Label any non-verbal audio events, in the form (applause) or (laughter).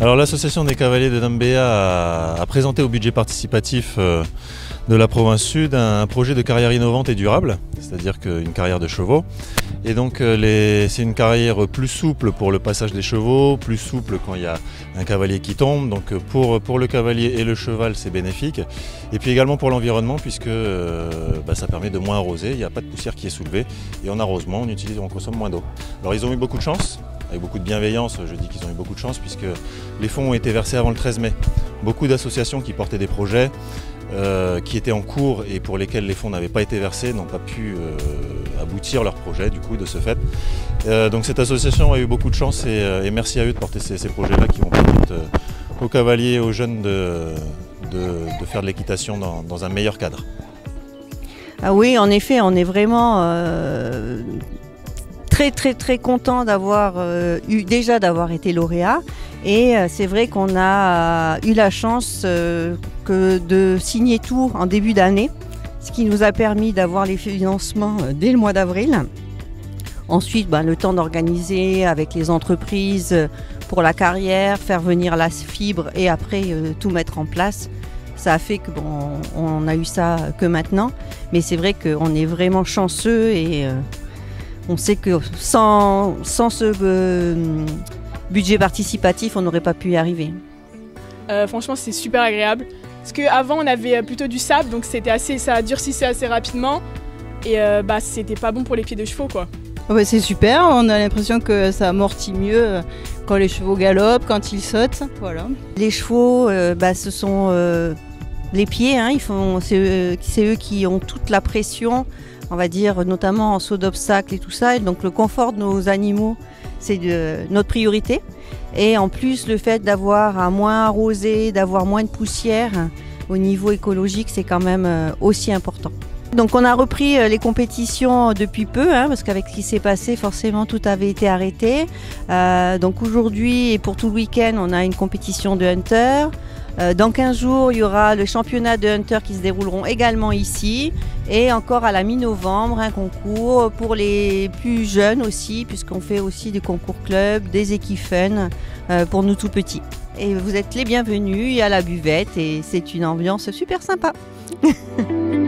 Alors l'association des cavaliers de Nambéa a, présenté au budget participatif euh, de la province sud un, projet de carrière innovante et durable, c'est-à-dire qu'une carrière de chevaux. Et donc euh, c'est une carrière plus souple pour le passage des chevaux, plus souple quand il y a un cavalier qui tombe. Donc euh, pour, le cavalier et le cheval c'est bénéfique. Et puis également pour l'environnement puisque bah, ça permet de moins arroser, il n'y a pas de poussière qui est soulevée. Et en arrosement on utilise, on consomme moins d'eau. Alors ils ont eu beaucoup de chance avec beaucoup de bienveillance. Je dis qu'ils ont eu beaucoup de chance puisque les fonds ont été versés avant le 13 mai. Beaucoup d'associations qui portaient des projets euh, qui étaient en cours et pour lesquels les fonds n'avaient pas été versés n'ont pas pu euh, aboutir leur projet du coup de ce fait. Euh, donc cette association a eu beaucoup de chance et, merci à eux de porter ces, projets-là qui vont permettre aux cavaliers aux jeunes de, faire de l'équitation dans, dans, un meilleur cadre. Ah oui, en effet, on est vraiment très très très content d'avoir euh, eu déjà d'avoir été lauréat et euh, c'est vrai qu'on a euh, eu la chance de signer tout en début d'année, ce qui nous a permis d'avoir les financements dès le mois d'avril. Ensuite, ben, le temps d'organiser avec les entreprises pour la carrière, faire venir la fibre et après tout mettre en place. Ça a fait que bon, on a eu ça que maintenant, mais c'est vrai qu'on est vraiment chanceux et on sait que sans, ce euh, budget participatif, on n'aurait pas pu y arriver. Euh, franchement, c'est super agréable. Parce qu'avant, on avait plutôt du sable, donc c'était assez, ça durcissait assez rapidement. Et euh, bah, c'était pas bon pour les pieds de chevaux, quoi. c'est super, on a l'impression que ça amortit mieux quand les chevaux galopent, quand ils sautent. Voilà. Les chevaux, bah, ce sont les pieds, hein, c'est eux, qui ont toute la pression on va dire, notamment en saut d'obstacles et tout ça. Donc le confort de nos animaux, c'est notre priorité. Et en plus, le fait d'avoir un moins arrosé, d'avoir moins de poussière au niveau écologique, c'est quand même euh, aussi important. Donc on a repris euh, les compétitions depuis peu, hein, parce qu'avec ce qui s'est passé, forcément tout avait été arrêté. Euh, donc aujourd'hui et pour tout le week-end, on a une compétition de hunter. Euh, dans 15 jours, il y aura le championnat de Hunter qui se dérouleront également ici. Et encore à la mi-novembre, un concours pour les plus jeunes aussi, puisqu'on fait aussi des concours club, des équifun euh, pour nous tout petits. Et vous êtes les bienvenus, il y a la buvette et c'est une ambiance super sympa. (laughs)